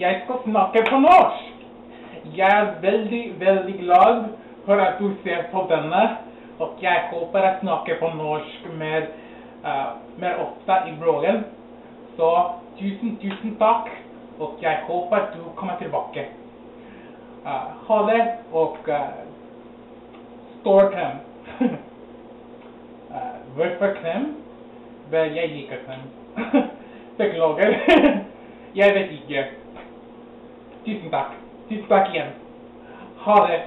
jeg skal snakke på norsk. Jeg er veldig, veldig glad for at du ser på denne, og jeg håper jeg snakker på norsk mer, uh, mer ofte i bloggen. Så tusen, tusen takk, og jeg håper du kommer tilbake. Uh, ha det, og uh, stor klem. uh, hvorfor klem? Vel, jeg liker klem. Beklager. jeg vet ikke. Tusen takk. Tusen takk igjen. Ha det.